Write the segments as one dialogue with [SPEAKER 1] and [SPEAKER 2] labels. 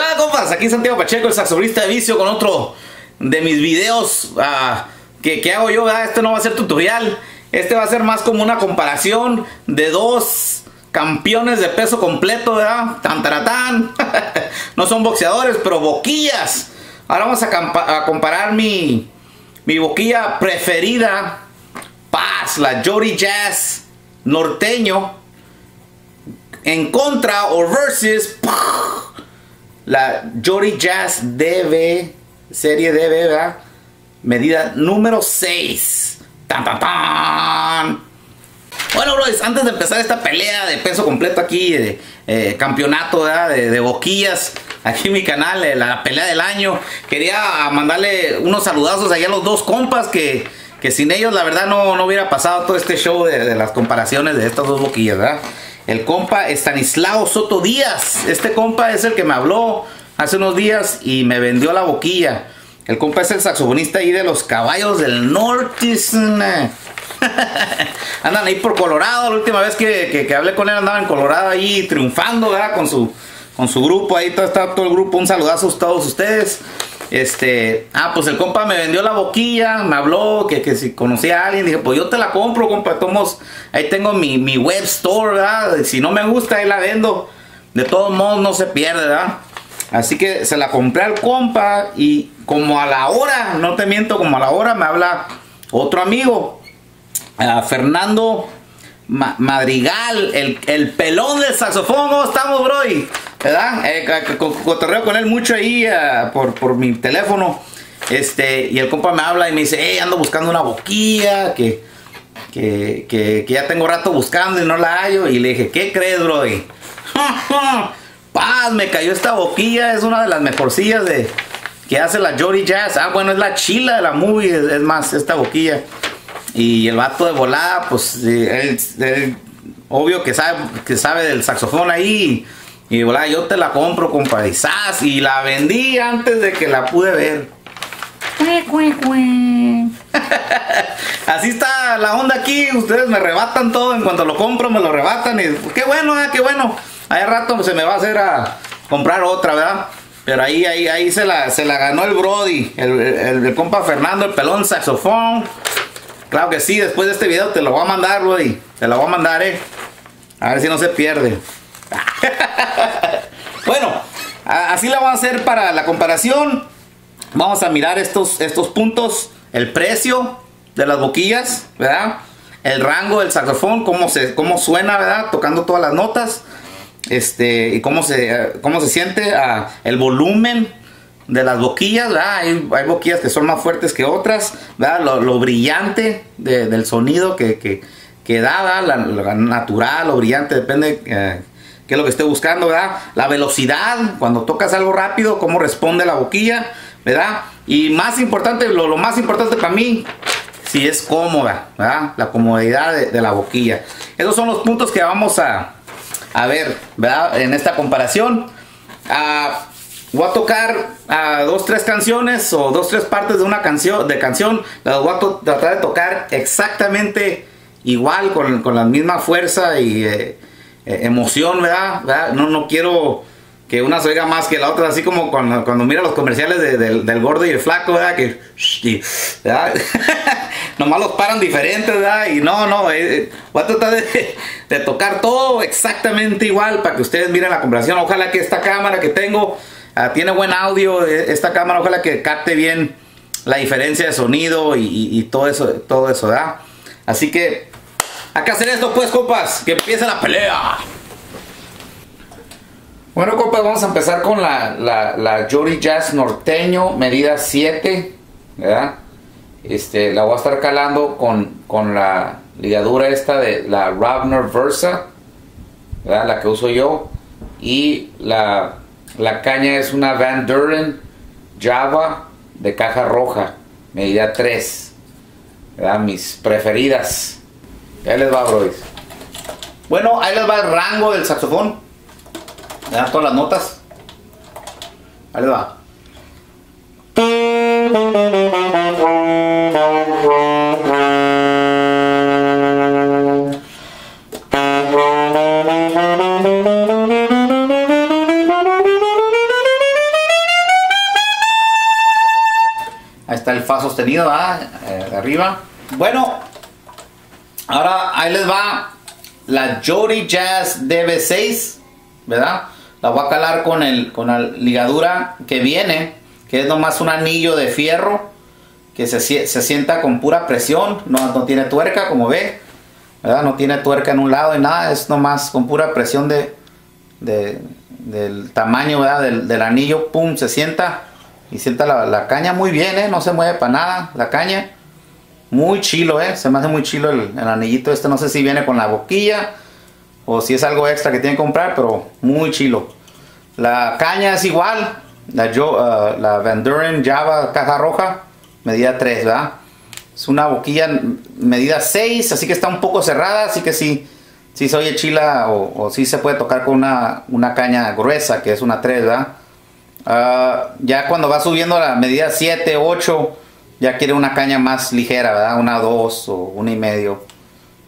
[SPEAKER 1] onda, compas? Aquí Santiago Pacheco, el saxofonista de vicio, con otro de mis videos ah, que, que, hago yo. Este no va a ser tutorial. Este va a ser más como una comparación de dos campeones de peso completo, ¿verdad? Tan, tan, no son boxeadores, pero boquillas. Ahora vamos a, a comparar mi, mi boquilla preferida. Paz, la Jody Jazz norteño. En contra o versus la Jody Jazz DB, serie DB, ¿verdad? Medida número 6. ¡Tan, tan, tan! Bueno, bros, antes de empezar esta pelea de peso completo aquí, de eh, campeonato de, de, boquillas, aquí en mi canal, eh, la pelea del año, quería mandarle unos saludazos allá a los dos compas que, que sin ellos la verdad no, no hubiera pasado todo este show de, de, las comparaciones de estas dos boquillas, ¿verdad? El compa Estanislao Soto Díaz, este compa es el que me habló hace unos días y me vendió la boquilla. El compa es el saxofonista ahí de los caballos del norte. Andan ahí por Colorado. La última vez que, que, hablé con él andaba en Colorado ahí triunfando, ¿verdad? Con su, con su grupo. Ahí está todo el grupo. Un saludazo a todos ustedes. Este, ah, pues el compa me vendió la boquilla, me habló que, que si conocía a alguien, dije, pues yo te la compro, compa, tomos, ahí tengo mi, mi web store, ¿verdad? Si no me gusta, ahí la vendo. De todos modos, no se pierde, ¿verdad? Así que se la compré al compa y como a la hora, no te miento, como a la hora me habla otro amigo, Fernando Madrigal, el, pelón del saxofón, ¿cómo estamos, bro? ¿Verdad? Eh, cotorreo con él mucho ahí uh, por, por, mi teléfono. Este, y el compa me habla y me dice, hey, ando buscando una boquilla que, que, que, ya tengo rato buscando y no la hallo. Y le dije, ¿qué crees, bro? Paz, me cayó esta boquilla, es una de las mejorcillas de que hace la Jody Jazz. Ah, bueno, es la chila de la movie, es más, esta boquilla. Y el vato de volada, pues él, obvio que sabe, que sabe del saxofón ahí. Y volada, yo te la compro, compa. Y, y la vendí antes de que la pude ver. Así está la onda aquí. Ustedes me rebatan todo. En cuanto lo compro, me lo rebatan. Y qué bueno, eh, qué bueno. Ahí rato se me va a hacer a comprar otra, ¿verdad? Pero ahí, ahí, ahí se la, se la ganó el Brody. El, el compa Fernando, el pelón saxofón. Claro que sí, después de este video te lo voy a mandar, Brody. Te lo voy a mandar, eh. A ver si no se pierde. bueno, así la vamos a hacer para la comparación. Vamos a mirar estos, estos puntos. El precio de las boquillas, ¿verdad? El rango del saxofón, cómo, se, cómo suena, ¿verdad? Tocando todas las notas. Este, y cómo se, cómo se siente uh, el volumen de las boquillas, Hay, boquillas que son más fuertes que otras, Lo, brillante del sonido que, que, que da, la, natural o brillante, depende eh, qué es lo que esté buscando, ¿verdad? La velocidad, cuando tocas algo rápido, cómo responde la boquilla, ¿verdad? Y más importante, lo, más importante para mí, si es cómoda, ¿verdad? La comodidad de, la boquilla. Esos son los puntos que vamos a, a ver, ¿verdad? En esta comparación. Ah, voy a tocar a dos, tres canciones o dos, tres partes de una canción, de canción, las voy a tratar de tocar exactamente igual, con, con la misma fuerza y eh, eh, emoción, ¿verdad? No, no quiero que una se oiga más que la otra, así como cuando, cuando mira los comerciales del gordo y el flaco, ¿verdad? Que. Nomás los paran diferentes, ¿verdad? Y no, no, eh, voy a tratar de, de tocar todo exactamente igual para que ustedes miren la comparación. Ojalá que esta cámara que tengo Ah, tiene buen audio eh, esta cámara, ojalá que capte bien la diferencia de sonido y, todo eso, todo eso, ¿verdad? Así que, acá hacer esto pues, compas, que empiece la pelea. Bueno, compas, vamos a empezar con la, la, Jory Jazz norteño, medida 7, ¿verdad? Este, la voy a estar calando con, con la ligadura esta de la Ravner Versa, ¿verdad? La que uso yo, y la la caña es una Van Duren Java de caja roja, medida 3. Mis preferidas. Ahí les va, Brois. Bueno, ahí les va el rango del saxofón. Le todas las notas. Ahí les va. Ahí está el fa sostenido, ¿verdad? Eh, arriba. Bueno, ahora ahí les va la Jody Jazz DB6, ¿verdad? La voy a calar con, el, con la ligadura que viene, que es nomás un anillo de fierro que se, se sienta con pura presión, no, no, tiene tuerca como ve, ¿verdad? No tiene tuerca en un lado y nada, es nomás con pura presión de, del tamaño ¿verdad? Del, anillo, pum, se sienta y sienta la, caña muy bien, ¿eh? No se mueve para nada la caña. Muy chilo, ¿eh? Se me hace muy chilo el, anillito este, no sé si viene con la boquilla o si es algo extra que tienen que comprar, pero muy chilo. La caña es igual, la, Yo, uh, la Van Java caja roja, medida 3, ¿verdad? Es una boquilla medida 6, así que está un poco cerrada, así que sí, sí se oye chila o, o sí se puede tocar con una, una, caña gruesa, que es una 3, ¿verdad? Uh, ya cuando va subiendo a la medida 7, 8, ya quiere una caña más ligera, ¿verdad? Una 2 o una y medio.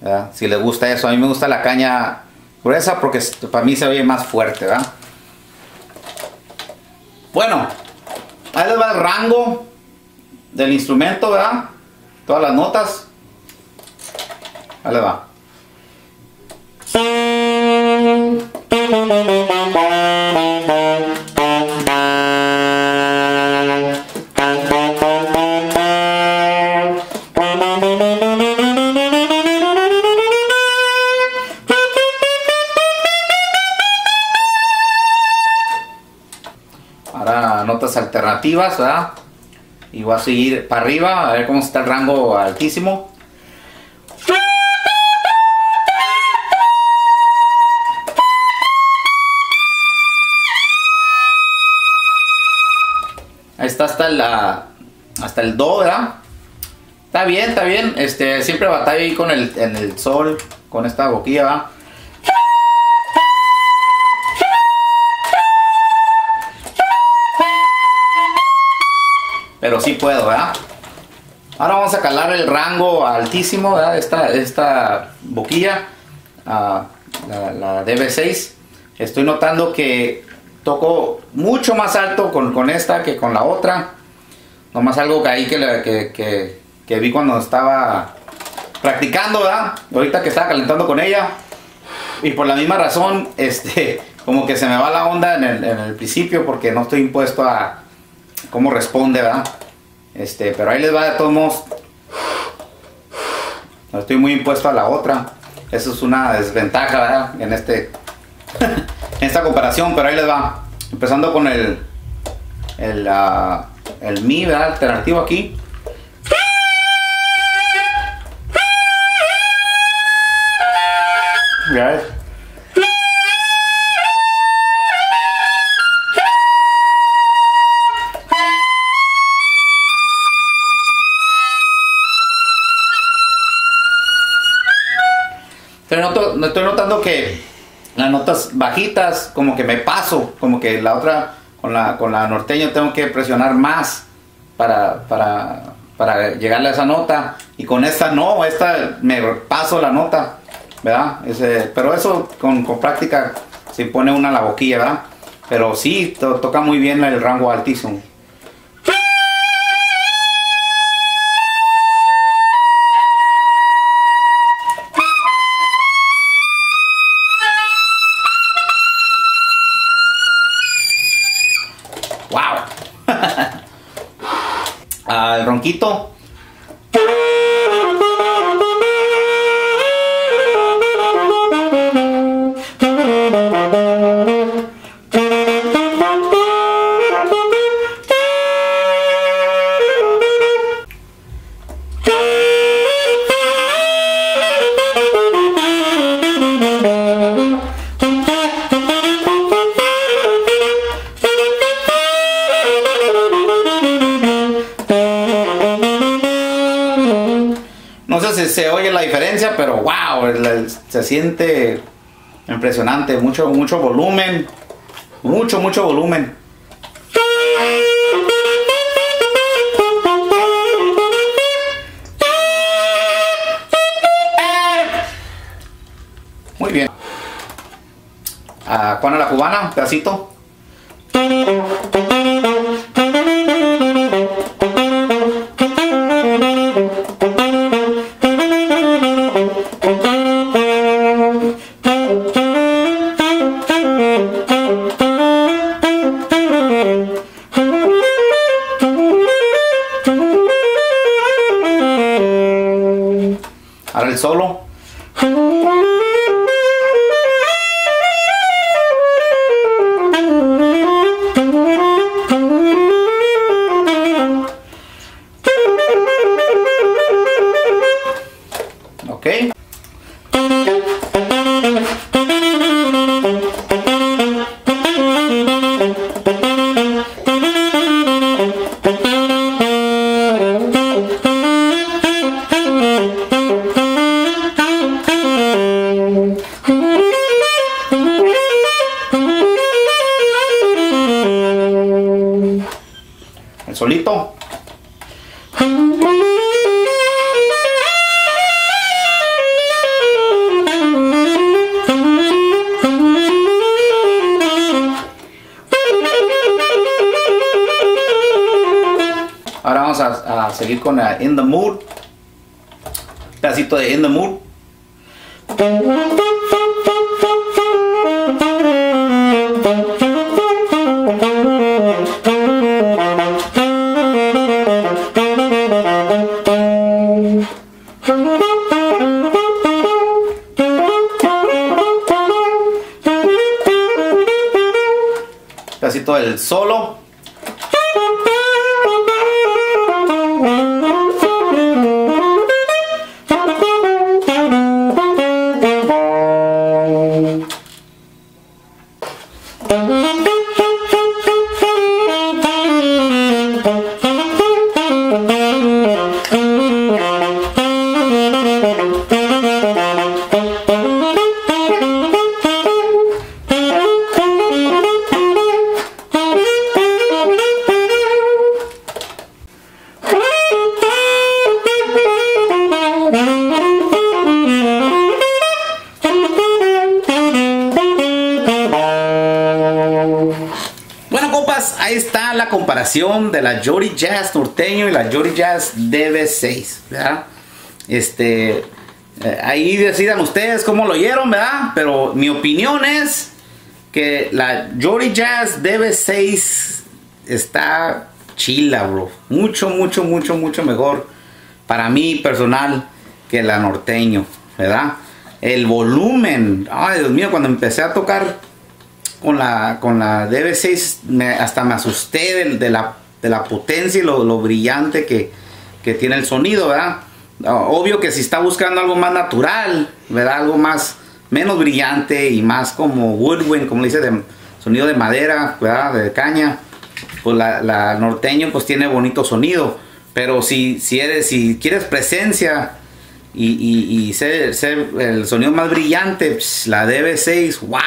[SPEAKER 1] ¿verdad? Si le gusta eso, a mí me gusta la caña gruesa porque para mí se oye más fuerte, ¿verdad? Bueno, ahí les va el rango del instrumento, ¿verdad? Todas las notas. Ahí les va. Alternativas, Y voy a seguir para arriba, a ver cómo está el rango altísimo. Ahí está hasta la hasta el do, ¿verdad? Está bien, está bien. Este, siempre batalla ahí con el en el sol, con esta boquilla, pero puedo, ¿verdad? Ahora vamos a calar el rango altísimo, ¿verdad? Esta, esta boquilla, uh, la, DB6. Estoy notando que toco mucho más alto con, con esta que con la otra. Nomás algo que ahí que, que, que, vi cuando estaba practicando, ¿verdad? Ahorita que estaba calentando con ella. Y por la misma razón, este, como que se me va la onda en el, en el principio porque no estoy impuesto a cómo responde, ¿verdad? Este, pero ahí les va de todos modos. No estoy muy impuesto a la otra. Eso es una desventaja, ¿verdad? En este en esta comparación, pero ahí les va. Empezando con el el, uh, el mi, ¿verdad? Alternativo aquí. ¿Ya las notas bajitas, como que me paso, como que la otra, con la, con la norteña tengo que presionar más para, para, para llegarle a esa nota. Y con esta no, esta me paso la nota, ¿verdad? Ese, pero eso con, con práctica se pone una a la boquilla, ¿verdad? Pero sí, toca muy bien el rango altísimo. Al siente impresionante, mucho, mucho volumen, mucho, mucho volumen. Muy bien. Ah, Juana la cubana, pedacito. Ahora el solo. Ahora vamos a, seguir con la In the Mood. Pedacito de In the Mood. Solo. De la Jory Jazz norteño y la Jory Jazz DB6, ¿verdad? Este, eh, ahí decidan ustedes cómo lo oyeron, ¿verdad? Pero mi opinión es que la Jory Jazz DB6 está chila, bro. Mucho, mucho, mucho, mucho mejor para mí personal que la norteño, ¿verdad? El volumen, ay Dios mío, cuando empecé a tocar con la, con la DB6 me- hasta me asusté del- de, la, de la potencia y lo, lo brillante que, que tiene el sonido, ¿verdad? Obvio que si está buscando algo más natural, ¿verdad? Algo más, menos brillante y más como woodwind, como dice, de sonido de madera, ¿verdad? De caña, pues la, la norteño pues tiene bonito sonido. Pero si, si, eres, si quieres presencia y, y, y ser, ser el sonido más brillante, pues, la DB6, wow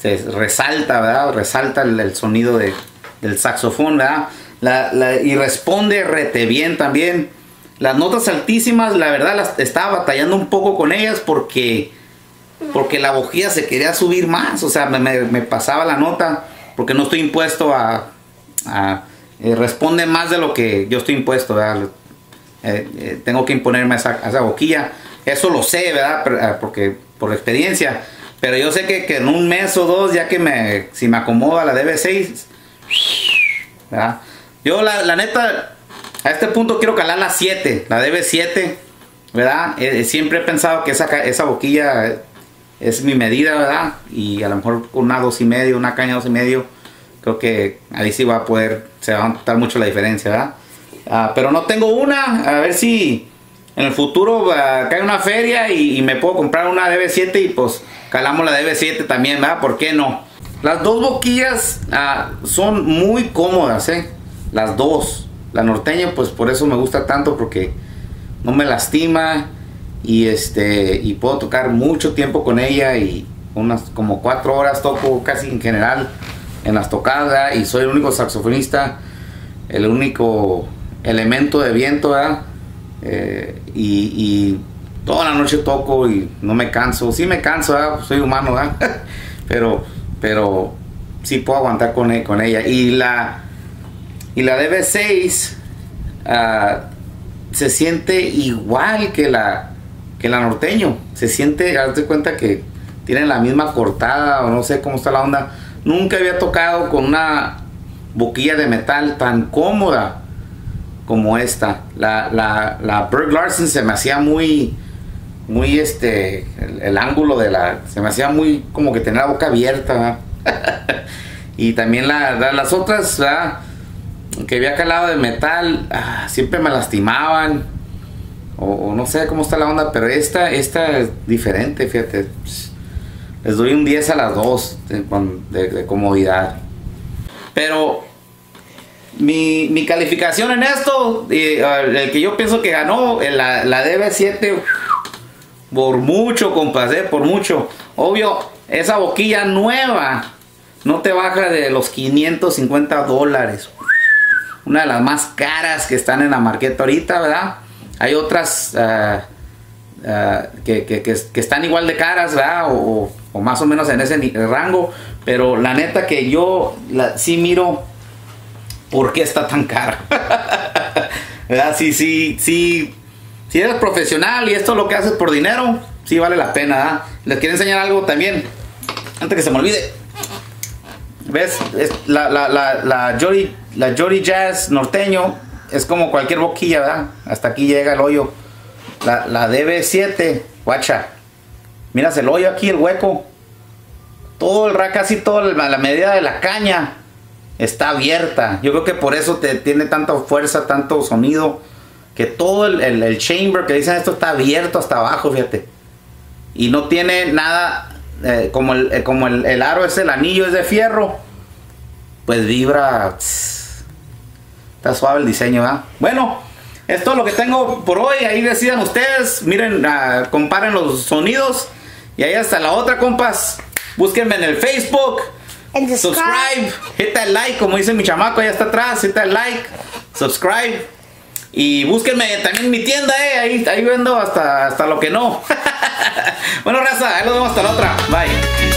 [SPEAKER 1] se resalta, ¿verdad? Resalta el, el sonido de- del saxofón, ¿verdad? La- la- y responde rete bien también. Las notas altísimas, la verdad, las estaba batallando un poco con ellas porque, porque la bojía se quería subir más, o sea, me, pasaba la nota porque no estoy impuesto a... eh, responde más de lo que yo estoy impuesto, ¿verdad? Eh, eh, tengo que imponerme a esa, esa boquilla. Eso lo sé, ¿verdad? Ah, porque por experiencia. Pero yo sé que, que en un mes o dos, ya que me, si me acomoda la DB6, ¿verdad? Yo la, la neta, a este punto quiero calar la 7, la DB7, ¿verdad? Eh, eh, siempre he pensado que esa, esa boquilla eh, es mi medida, ¿verdad? Y a lo mejor una dos y medio, una caña dos y medio, creo que ahí sí va a poder, se va a notar mucho la diferencia, ¿verdad? Ah, pero no tengo una, a ver si en el futuro ah, cae una feria y, y me puedo comprar una DB7 y pues calamos la DB7 también, ¿verdad? ¿Por qué no? Las dos boquillas ah, son muy cómodas, ¿eh? Las dos. La norteña, pues por eso me gusta tanto porque no me lastima y este y puedo tocar mucho tiempo con ella y unas como cuatro horas toco casi en general en las tocadas y soy el único saxofonista el único elemento de viento. Eh, y, y toda la noche toco y no me canso sí me canso ¿verdad? soy humano ¿verdad? pero pero sí puedo aguantar con, e- con ella y la y la DB6 ah, se siente igual que la que la norteño. Se siente, hazte cuenta que tienen la misma cortada o no sé cómo está la onda. Nunca había tocado con una boquilla de metal tan cómoda como esta. La, la, la Berg Larsen se me hacía muy, muy este, el, ángulo de la, se me hacía muy como que tenía la boca abierta. y también las otras, que había calado de metal, ah, siempre me lastimaban. O, no sé cómo está la onda, pero esta, esta es diferente, fíjate. Les doy un 10 a las dos de, comodidad. Pero mi, calificación en esto, el que yo pienso que ganó, la, la DB7, por mucho, compadre, eh, por mucho. Obvio, esa boquilla nueva no te baja de los 550 dólares. Una de las más caras que están en la marqueta ahorita, ¿verdad? Hay otras ah, ah, que, están igual de caras, ¿verdad? O, más o menos en ese rango. Pero la neta que yo la, sí miro por qué está tan cara. ¿Verdad? Sí, sí, sí si eres profesional y esto es lo que haces por dinero, sí vale la pena. Les quiero enseñar algo también, antes que se me olvide. ¿Ves? la, la, la, la, Jory, la Jazz norteño es como cualquier boquilla, ¿verdad? Hasta aquí llega el hoyo. La, la DB7, guacha. Miras el hoyo aquí, el hueco. Todo el rack, casi toda la medida de la caña está abierta. Yo creo que por eso te tiene tanta fuerza, tanto sonido que todo el, chamber que dicen esto está abierto hasta abajo, fíjate. Y no tiene nada, eh, como, el, eh, como el, aro es el anillo, es de fierro, pues vibra. está suave el diseño, ¿verdad? Bueno, esto es lo que tengo por hoy. Ahí decidan ustedes, miren, ah, comparen los sonidos. Y ahí hasta la otra, compas. Búsquenme en el Facebook. Subscribe, hit that like, como dice mi chamaco, allá está atrás, hit that like, subscribe. Y búsquenme también mi tienda, eh. Ahí, ahí vendo hasta, hasta lo que no. bueno, raza, ahí nos vemos hasta la otra. Bye.